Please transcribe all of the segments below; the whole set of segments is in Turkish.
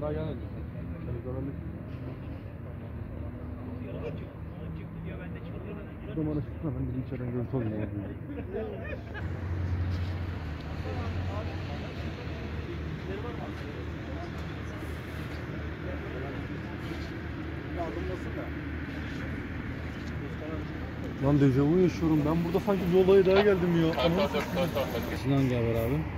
Daha gelmedi. Televizyona O zaman ışıkla ben de içeriden görüntü alayım. Lan dejavu yaşıyorum. Ben burada sanki bir olaya daha geldim ya. Ananı satayım. Sinan gel var abi.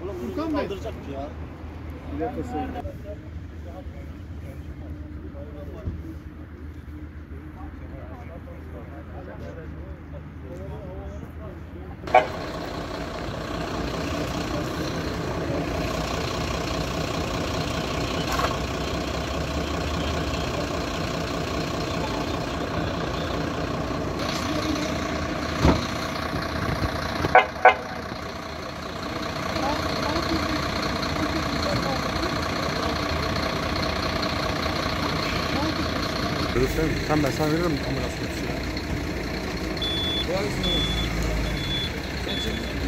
Furkan Bey. kaldıracak ya. plakası. Kırık sen mi? Tamam ben sana veririm ambulans kapısını. Sen çek.